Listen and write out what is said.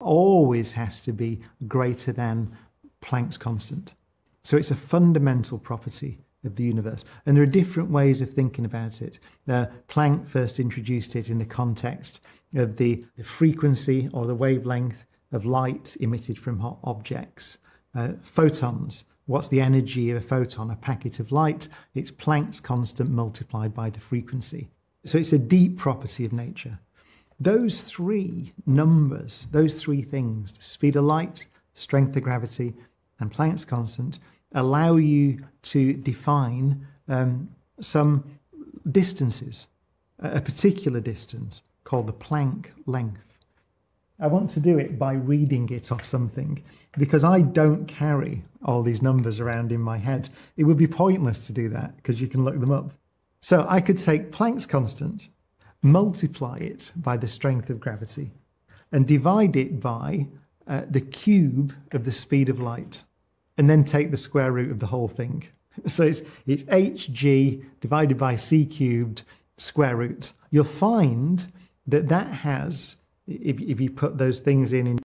always has to be greater than Planck's constant. So it's a fundamental property of the universe. And there are different ways of thinking about it. Uh, Planck first introduced it in the context of the, the frequency or the wavelength of light emitted from hot objects. Uh, photons, what's the energy of a photon? A packet of light, it's Planck's constant multiplied by the frequency. So it's a deep property of nature. Those three numbers, those three things, the speed of light, strength of gravity, and Planck's constant, allow you to define um, some distances, a particular distance called the Planck length. I want to do it by reading it off something because I don't carry all these numbers around in my head. It would be pointless to do that because you can look them up. So I could take Planck's constant, multiply it by the strength of gravity, and divide it by uh, the cube of the speed of light and then take the square root of the whole thing. So it's, it's hg divided by c cubed square root. You'll find that that has, if, if you put those things in in